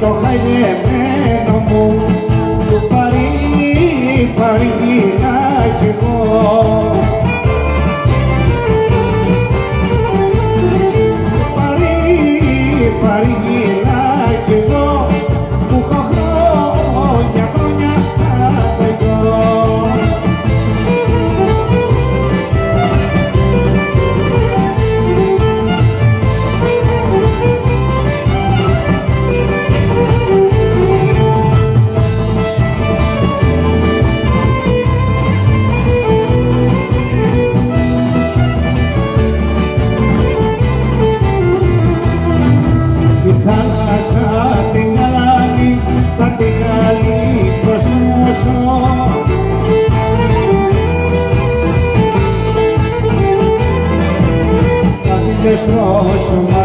στο χαϊδεμένο μου. Του παρή, παρή κι εγώ. Παρή, παρή προσμώσω Θα την